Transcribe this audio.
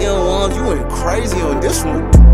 Young know, you went crazy on this one.